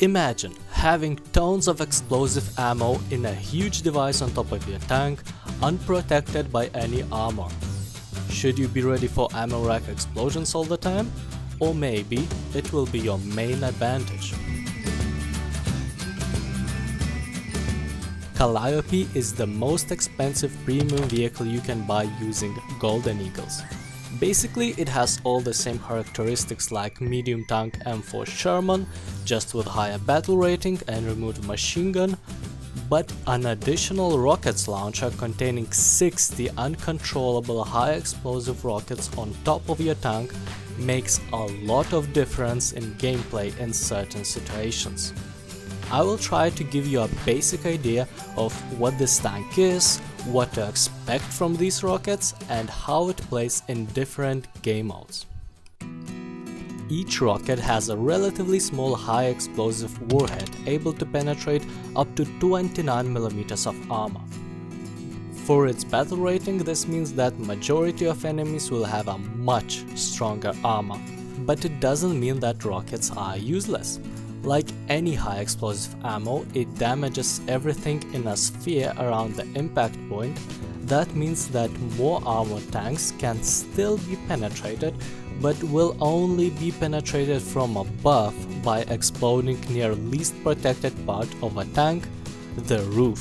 Imagine having tons of explosive ammo in a huge device on top of your tank, unprotected by any armor. Should you be ready for ammo rack explosions all the time? Or maybe it will be your main advantage. Calliope is the most expensive premium vehicle you can buy using Golden Eagles. Basically, it has all the same characteristics like medium tank M4 Sherman, just with higher battle rating and removed machine gun, but an additional rockets launcher containing 60 uncontrollable high explosive rockets on top of your tank makes a lot of difference in gameplay in certain situations. I will try to give you a basic idea of what this tank is, what to expect from these rockets and how it plays in different game modes. Each rocket has a relatively small high explosive warhead able to penetrate up to 29mm of armor. For its battle rating this means that majority of enemies will have a much stronger armor, but it doesn't mean that rockets are useless. Like any high explosive ammo, it damages everything in a sphere around the impact point. That means that more armored tanks can still be penetrated, but will only be penetrated from above by exploding near least protected part of a tank, the roof.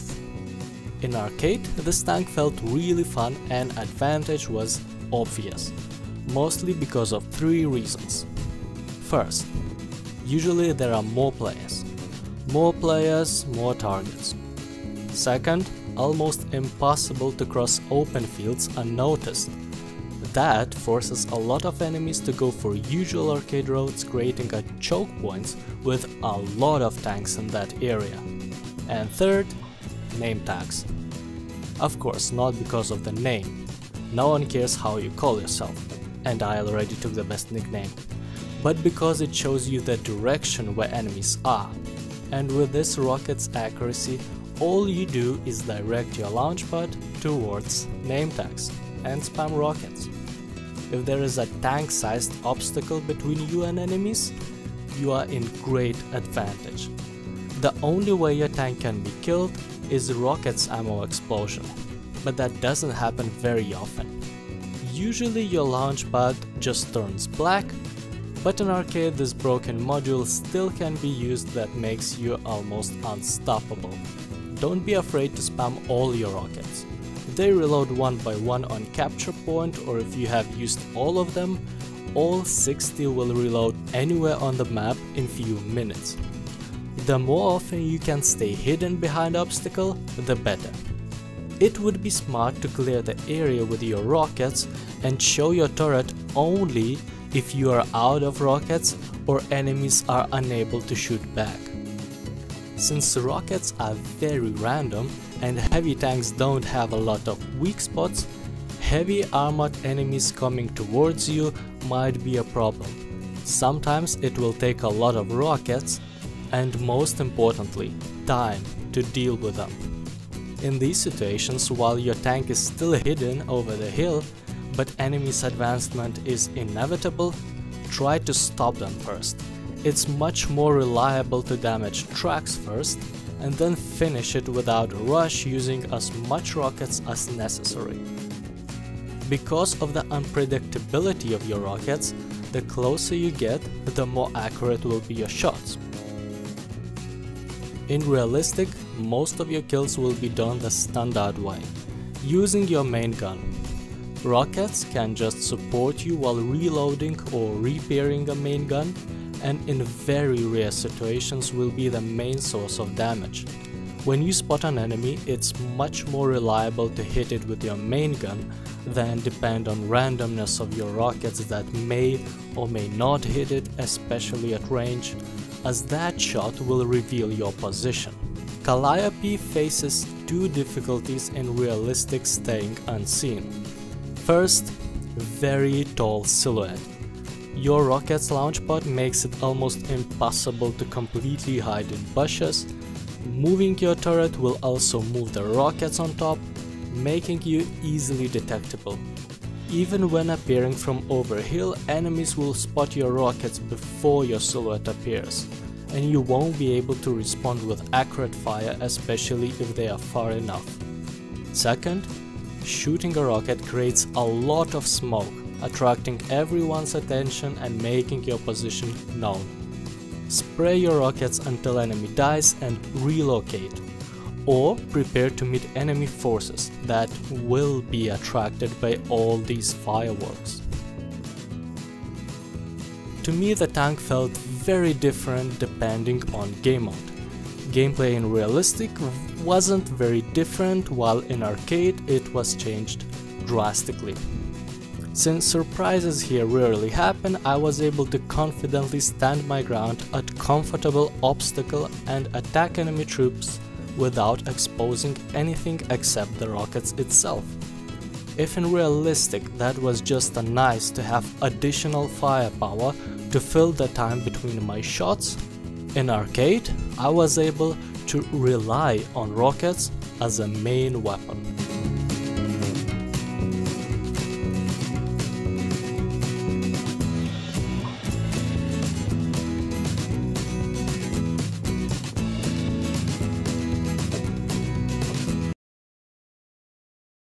In arcade, this tank felt really fun and advantage was obvious, mostly because of three reasons. First, usually there are more players. More players, more targets. Second, almost impossible to cross open fields unnoticed. That forces a lot of enemies to go for usual arcade roads creating a choke points with a lot of tanks in that area. And third, name tags. Of course, not because of the name. No one cares how you call yourself, and I already took the best nickname but because it shows you the direction where enemies are. And with this rocket's accuracy, all you do is direct your launch pad towards name tags and spam rockets. If there is a tank-sized obstacle between you and enemies, you are in great advantage. The only way your tank can be killed is rocket's ammo explosion, but that doesn't happen very often. Usually your launch pad just turns black but in arcade this broken module still can be used that makes you almost unstoppable. Don't be afraid to spam all your rockets. They reload one by one on capture point or if you have used all of them, all 60 will reload anywhere on the map in few minutes. The more often you can stay hidden behind obstacle, the better. It would be smart to clear the area with your rockets and show your turret only if you are out of rockets or enemies are unable to shoot back. Since rockets are very random and heavy tanks don't have a lot of weak spots, heavy armored enemies coming towards you might be a problem. Sometimes it will take a lot of rockets and most importantly, time to deal with them. In these situations, while your tank is still hidden over the hill, but enemy's advancement is inevitable, try to stop them first. It's much more reliable to damage tracks first and then finish it without rush using as much rockets as necessary. Because of the unpredictability of your rockets, the closer you get, the more accurate will be your shots. In realistic, most of your kills will be done the standard way, using your main gun, Rockets can just support you while reloading or repairing a main gun and in very rare situations will be the main source of damage. When you spot an enemy, it's much more reliable to hit it with your main gun than depend on randomness of your rockets that may or may not hit it, especially at range, as that shot will reveal your position. Calliope faces two difficulties in realistic staying unseen. First, very tall silhouette. Your rocket's launch pad makes it almost impossible to completely hide in bushes. Moving your turret will also move the rockets on top, making you easily detectable. Even when appearing from over hill, enemies will spot your rockets before your silhouette appears. and you won't be able to respond with accurate fire especially if they are far enough. Second, shooting a rocket creates a lot of smoke, attracting everyone's attention and making your position known. Spray your rockets until enemy dies and relocate, or prepare to meet enemy forces that will be attracted by all these fireworks. To me the tank felt very different depending on game mode. Gameplay in realistic wasn't very different while in arcade it was changed drastically. Since surprises here rarely happen, I was able to confidently stand my ground at comfortable obstacle and attack enemy troops without exposing anything except the rockets itself. If in realistic that was just a nice to have additional firepower to fill the time between my shots, in arcade I was able to rely on rockets as a main weapon.